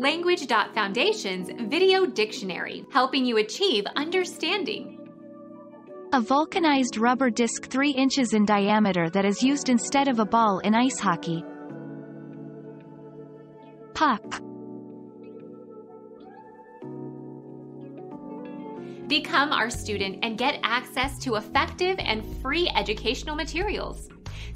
Language.Foundation's Video Dictionary, helping you achieve understanding. A vulcanized rubber disc 3 inches in diameter that is used instead of a ball in ice hockey. Puck. Become our student and get access to effective and free educational materials.